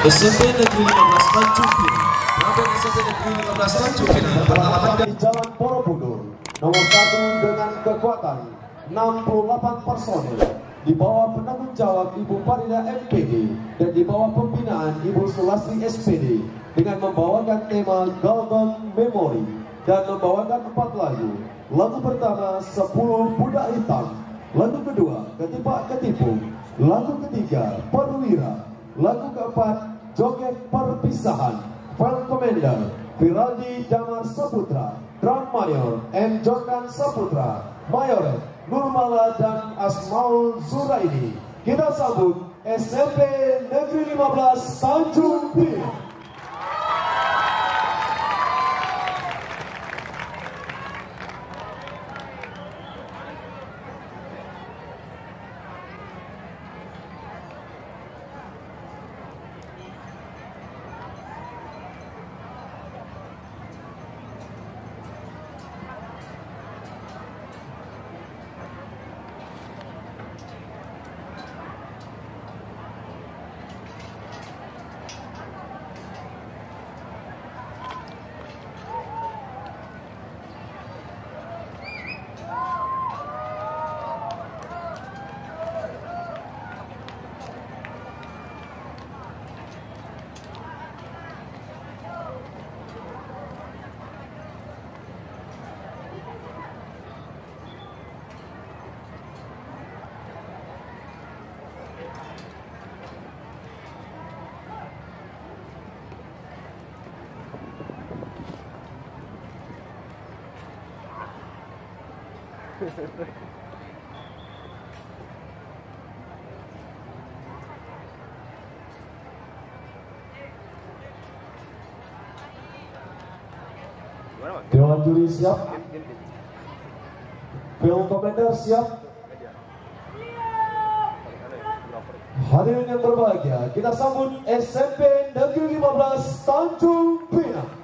SMP Negeri 15 Tanjung Pinang. Praben SMP Negeri 15 Tanjung Pinang beralamat di Jalan Borobudur nomor satu dengan kekuatan 68 personil di bawah penanggung jawab Ibu Farida MPD dan di bawah pembinaan Ibu Sulasi SPD dengan membawakan tema Golden Memory dan membawakan empat lagu. Lagu pertama 10 Budak Hitam, lagu kedua Ketipak Ketipung, lagu ketiga Perwira, lagu keempat Joget Perpisahan, File Commander Firaldi Damar Saputra, Drum Mayor M. Jordan Saputra, Mayoret Nurmala dan Asmaul Zuraidi. Kita sambut SMP Negeri 15 Tanjung Pinang. Dewan juri siap? Film komentar siap? Hadirin yang berbahagia, kita sambut SMP Negeri 15 Tanjung Pinang.